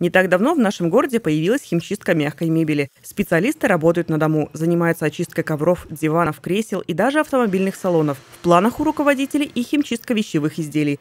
Не так давно в нашем городе появилась химчистка мягкой мебели. Специалисты работают на дому, занимаются очисткой ковров, диванов, кресел и даже автомобильных салонов. В планах у руководителей и химчистка вещевых изделий.